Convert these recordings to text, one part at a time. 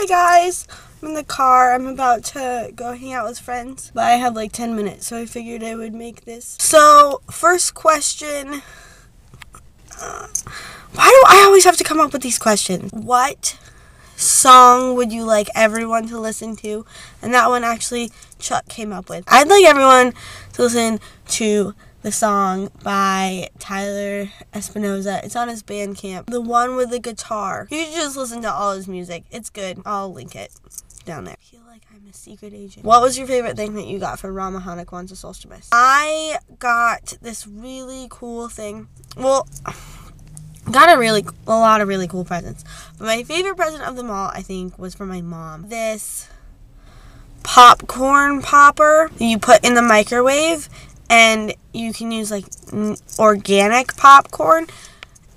Hi guys, I'm in the car. I'm about to go hang out with friends, but I have like 10 minutes, so I figured I would make this. So, first question. Uh, why do I always have to come up with these questions? What song would you like everyone to listen to? And that one actually Chuck came up with. I'd like everyone to listen to the song by Tyler Espinoza. It's on his Bandcamp. The one with the guitar. You just listen to all his music. It's good. I'll link it down there. I feel like I'm a secret agent. What was your favorite thing that you got from Ramahana Kwanzaa Solstice? I got this really cool thing. Well, got a really a lot of really cool presents. But my favorite present of them all, I think, was from my mom. This popcorn popper you put in the microwave and you can use like organic popcorn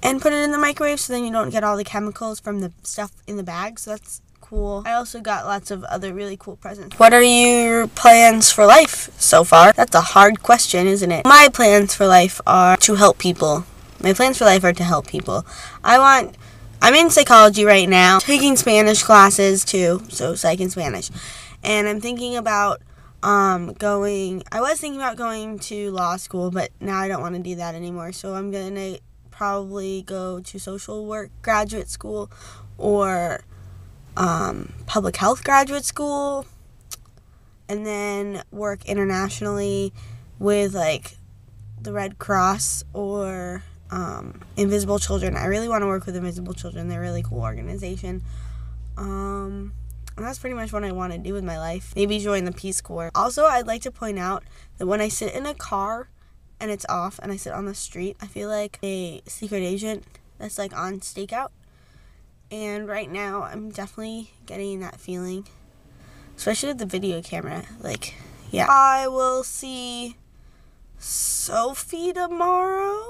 and put it in the microwave so then you don't get all the chemicals from the stuff in the bag. So that's cool. I also got lots of other really cool presents. What are your plans for life so far? That's a hard question, isn't it? My plans for life are to help people. My plans for life are to help people. I want I'm in psychology right now, taking Spanish classes too, so psych and Spanish. And I'm thinking about um, going. I was thinking about going to law school, but now I don't want to do that anymore. So I'm gonna probably go to social work graduate school or um, public health graduate school, and then work internationally with like the Red Cross or um, Invisible Children. I really want to work with Invisible Children. They're a really cool organization. Um, and that's pretty much what I want to do with my life. Maybe join the Peace Corps. Also, I'd like to point out that when I sit in a car and it's off and I sit on the street, I feel like a secret agent that's like on stakeout. And right now, I'm definitely getting that feeling, especially with the video camera. Like, yeah. I will see Sophie tomorrow.